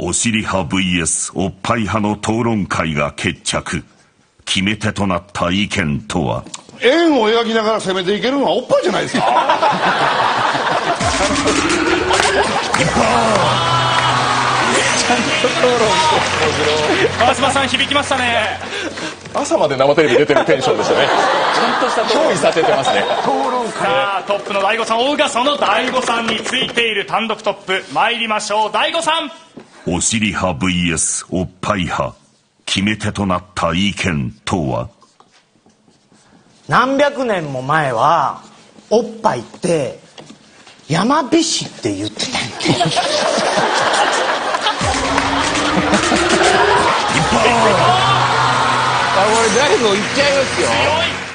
お尻派 VS おっぱい派の討論会が決着。決め手となった意見とは？円を描きながら攻めていけるのはおっぱいじゃないですか。川島さん響きましたね。朝まで生テレビ出てるテンションでしたね。ちゃんとした憑依させてますね。さあトップの大悟さん。を追うがその大悟さんについている単独トップ。参りましょう。大悟さんお尻派 VS おっぱい派決め手となった意見とは？何百年も前はおっぱいって山火師って言ってたんや あこれ大悟いっちゃいますよ。強い